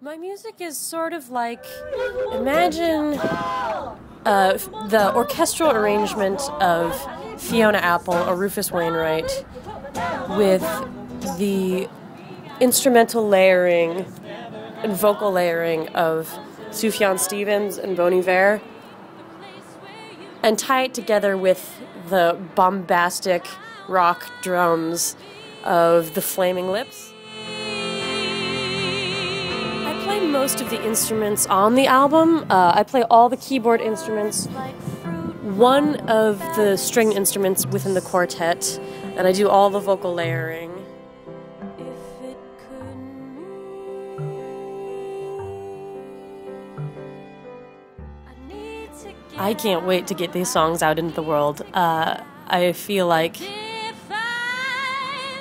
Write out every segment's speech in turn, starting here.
My music is sort of like imagine uh, the orchestral arrangement of Fiona Apple or Rufus Wainwright with the instrumental layering and vocal layering of Sufjan Stevens and Bon Iver, and tie it together with the bombastic rock drums of the Flaming Lips. Most of the instruments on the album. Uh, I play all the keyboard instruments, one of the string instruments within the quartet, and I do all the vocal layering. I can't wait to get these songs out into the world. Uh, I feel like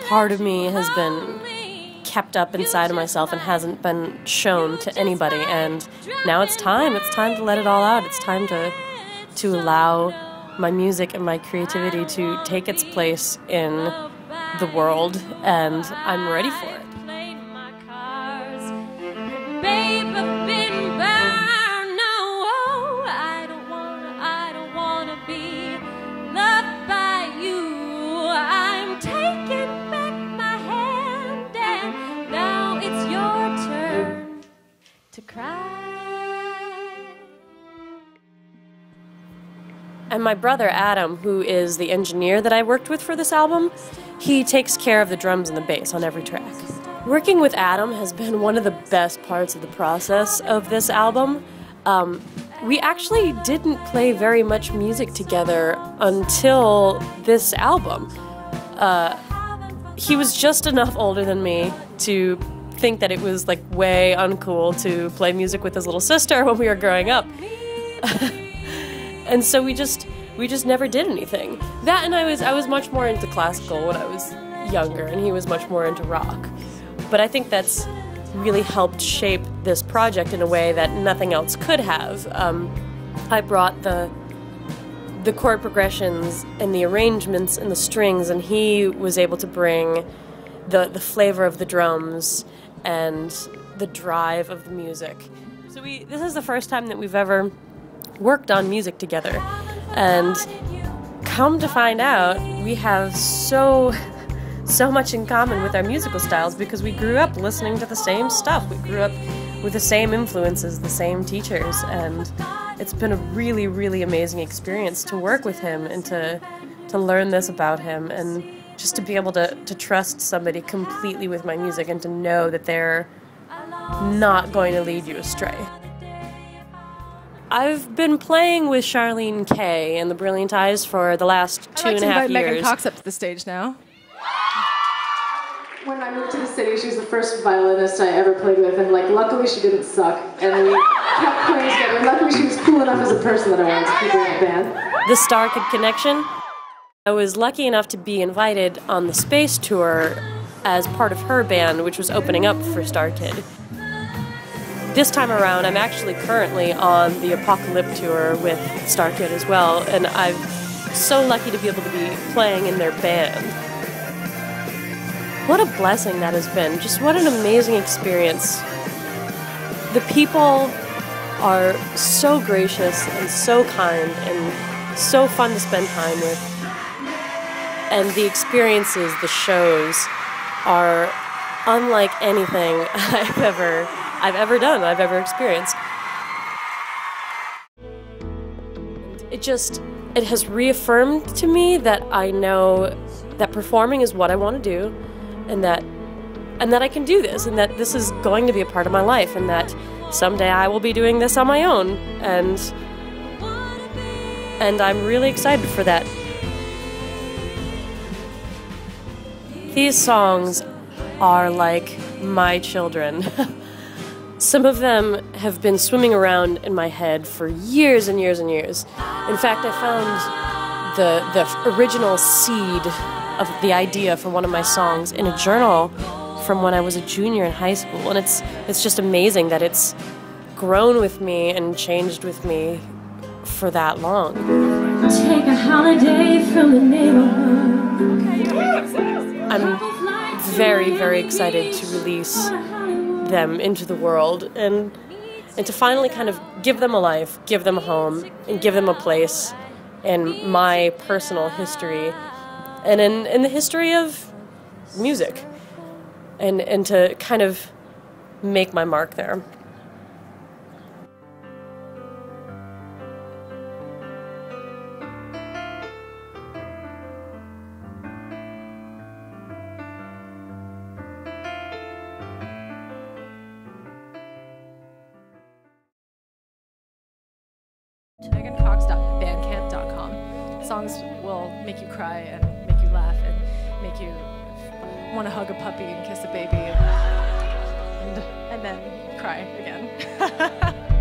part of me has been kept up inside of myself and hasn't been shown to anybody. and now it's time. It's time to let it all out. It's time to to allow my music and my creativity to take its place in the world. And I'm ready for it And my brother Adam, who is the engineer that I worked with for this album, he takes care of the drums and the bass on every track. Working with Adam has been one of the best parts of the process of this album. Um, we actually didn't play very much music together until this album. Uh, he was just enough older than me to think that it was like way uncool to play music with his little sister when we were growing up. and so we just we just never did anything. That and I was I was much more into classical when I was younger and he was much more into rock. But I think that's really helped shape this project in a way that nothing else could have. Um, I brought the the chord progressions and the arrangements and the strings, and he was able to bring the the flavor of the drums and the drive of the music. So we this is the first time that we've ever worked on music together. And come to find out, we have so so much in common with our musical styles because we grew up listening to the same stuff. We grew up with the same influences, the same teachers, and it's been a really, really amazing experience to work with him and to to learn this about him and just to be able to, to trust somebody completely with my music and to know that they're not going to lead you astray. I've been playing with Charlene Kaye and the Brilliant Eyes for the last two I'd like and to a half invite. Megan Cox up to the stage now. When I moved to the city, she was the first violinist I ever played with, and like, luckily she didn't suck, and we kept playing together. Luckily, she was cool enough as a person that I wanted to keep her in the band. the StarKid Connection. I was lucky enough to be invited on the space tour as part of her band, which was opening up for StarKid. This time around, I'm actually currently on the Apocalyptour with StarKid as well, and I'm so lucky to be able to be playing in their band. What a blessing that has been. Just what an amazing experience. The people are so gracious and so kind and so fun to spend time with. And the experiences, the shows, are unlike anything I've ever I've ever done, I've ever experienced. It just it has reaffirmed to me that I know that performing is what I want to do and that and that I can do this and that this is going to be a part of my life and that someday I will be doing this on my own and and I'm really excited for that. These songs are like my children. Some of them have been swimming around in my head for years and years and years. In fact, I found the the original seed of the idea for one of my songs in a journal from when I was a junior in high school, and it's it's just amazing that it's grown with me and changed with me for that long. Take a holiday from the neighborhood. I'm very, very excited to release them into the world and and to finally kind of give them a life, give them a home, and give them a place in my personal history and in, in the history of music. And and to kind of make my mark there. Songs will make you cry and make you laugh and make you want to hug a puppy and kiss a baby and, and, then cry again.